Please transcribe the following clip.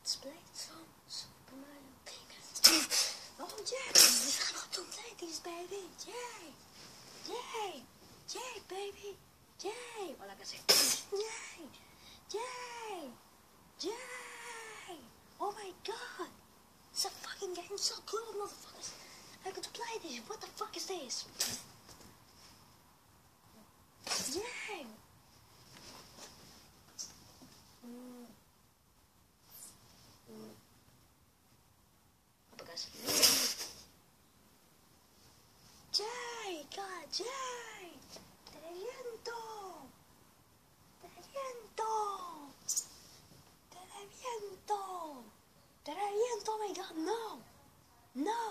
Let's play some Super Mario Paintball. Oh yeah, we're to play this, baby. Yay! Yay! Yay, baby! Yay! Or like I say, yay! Yay! Yay! Oh my god! It's a fucking game so cool, motherfuckers! I to play this. What the fuck is this? ¡Yay! ¡Televiento! ¡Televiento! ¡Televiento! ¡Televiento! ¡Oh my god, no! ¡No!